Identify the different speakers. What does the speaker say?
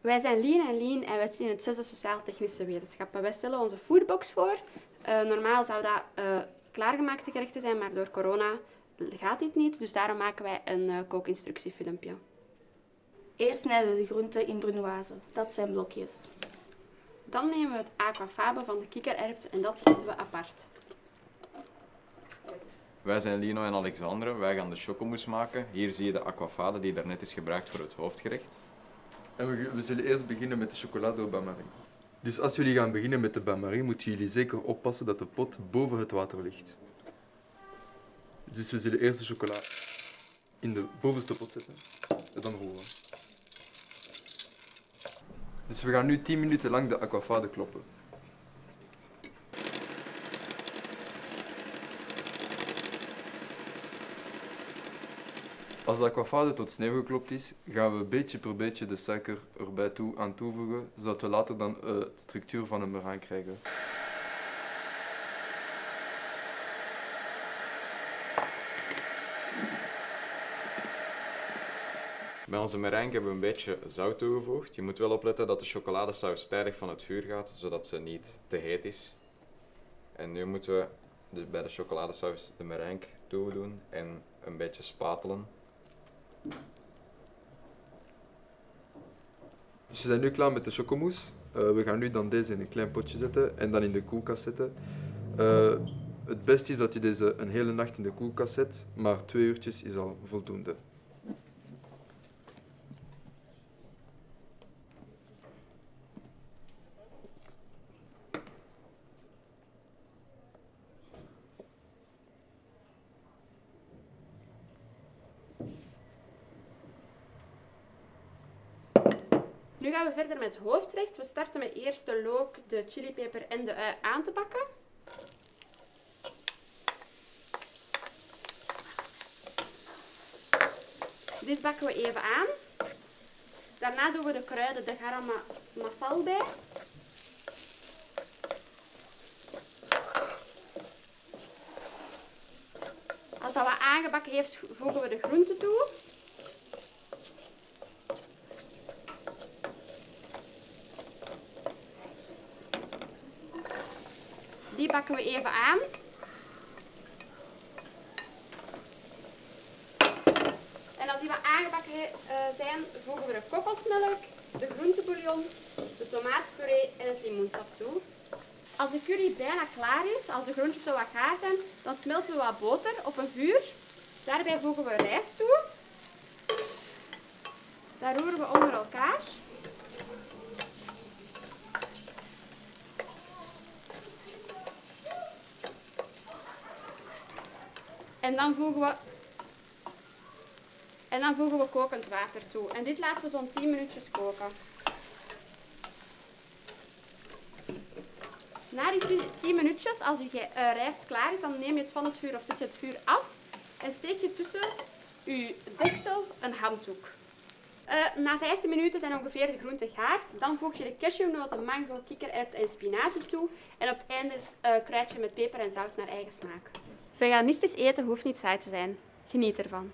Speaker 1: Wij zijn Lien en Lien en wij zitten in het zesde sociaal-technische wetenschappen. Wij stellen onze foodbox voor. Uh, normaal zou dat uh, klaargemaakte gerechten zijn, maar door corona gaat dit niet. Dus daarom maken wij een uh, kookinstructiefilmpje.
Speaker 2: Eerst snijden we de groenten in brunoise. Dat zijn blokjes.
Speaker 1: Dan nemen we het aquafabe van de kikkererwt en dat gieten we apart.
Speaker 3: Wij zijn Lino en Alexandre. Wij gaan de chocomousse maken. Hier zie je de aquafade die daarnet is gebruikt voor het hoofdgerecht.
Speaker 4: En we, zullen eerst beginnen met de chocolade au bain-marie. Dus als jullie gaan beginnen met de bain-marie, moeten jullie zeker oppassen dat de pot boven het water ligt. Dus we zullen eerst de chocola in de bovenste pot zetten en dan rollen. Dus we gaan nu 10 minuten lang de aquafade kloppen. Als de aquafade tot sneeuw geklopt is, gaan we beetje per beetje de suiker erbij toe aan toevoegen, zodat we later dan uh, de structuur van een meringue krijgen.
Speaker 3: Bij onze meringue hebben we een beetje zout toegevoegd. Je moet wel opletten dat de chocoladesaus stijdig van het vuur gaat, zodat ze niet te heet is. En nu moeten we dus bij de chocoladesaus de meringue toedoen en een beetje spatelen.
Speaker 4: Dus we zijn nu klaar met de chocomousse. Uh, we gaan nu dan deze in een klein potje zetten en dan in de koelkast zetten. Uh, het beste is dat je deze een hele nacht in de koelkast zet, maar twee uurtjes is al voldoende.
Speaker 1: Nu gaan we verder met hoofdrecht. We starten met eerst de look, de chilipeper en de ui aan te bakken. Dit bakken we even aan. Daarna doen we de kruiden, de garam masal bij. Als dat wat aangebakken heeft, voegen we de groenten toe. Die bakken we even aan. En als die wat aangebakken uh, zijn, voegen we de kokosmelk, de groentebouillon, de tomatenpuree en het limoensap toe. Als de curry bijna klaar is, als de groentjes zo wat gaar zijn, dan smelten we wat boter op een vuur. Daarbij voegen we rijst toe. Daar roeren we onder elkaar. En dan voegen we en dan voegen we kokend water toe. En dit laten we zo'n 10 minuutjes koken. Na die 10 minuutjes, als je uh, rijst klaar is, dan neem je het van het vuur of zet je het vuur af. En steek je tussen je deksel een handdoek. Uh, na 15 minuten zijn ongeveer de groenten gaar. Dan voeg je de cashewnoten, mango, kikkererwt en spinazie toe. En op het einde uh, kruid je met peper en zout naar eigen smaak. Veganistisch eten hoeft niet saai te zijn. Geniet ervan.